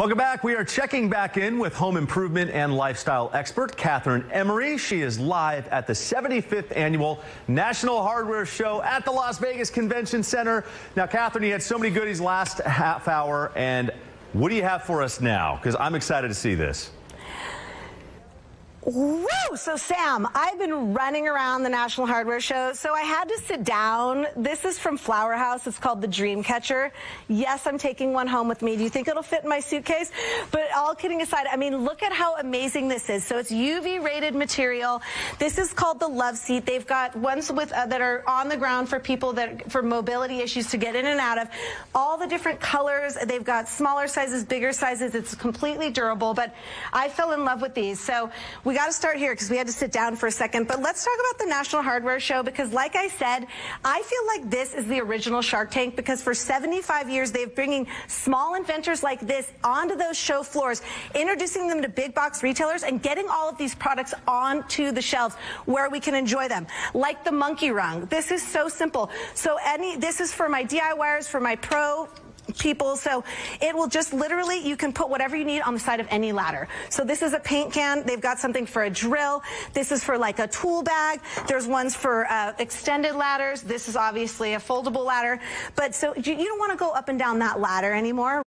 Welcome back. We are checking back in with home improvement and lifestyle expert Kathryn Emery. She is live at the 75th annual National Hardware Show at the Las Vegas Convention Center. Now, Kathryn, you had so many goodies last half hour, and what do you have for us now? Because I'm excited to see this. Woo! So, Sam, I've been running around the National Hardware Show, so I had to sit down. This is from Flower House. It's called the Dream Catcher. Yes, I'm taking one home with me. Do you think it'll fit in my suitcase? But all kidding aside, I mean, look at how amazing this is. So it's UV rated material. This is called the Love Seat. They've got ones with uh, that are on the ground for people that for mobility issues to get in and out of. All the different colors. They've got smaller sizes, bigger sizes. It's completely durable. But I fell in love with these. So we got to start here because we had to sit down for a second. But let's talk about the National Hardware Show because, like I said, I feel like this is the original Shark Tank because for 75 years they've bringing small inventors like this onto those show floors, introducing them to big box retailers and getting all of these products onto the shelves where we can enjoy them. Like the monkey rung. This is so simple. So any this is for my DIYers, for my pro people. So it will just literally, you can put whatever you need on the side of any ladder. So this is a paint can. They've got something for a drill. This is for like a tool bag. There's ones for uh, extended ladders. This is obviously a foldable ladder. But so you don't want to go up and down that ladder anymore.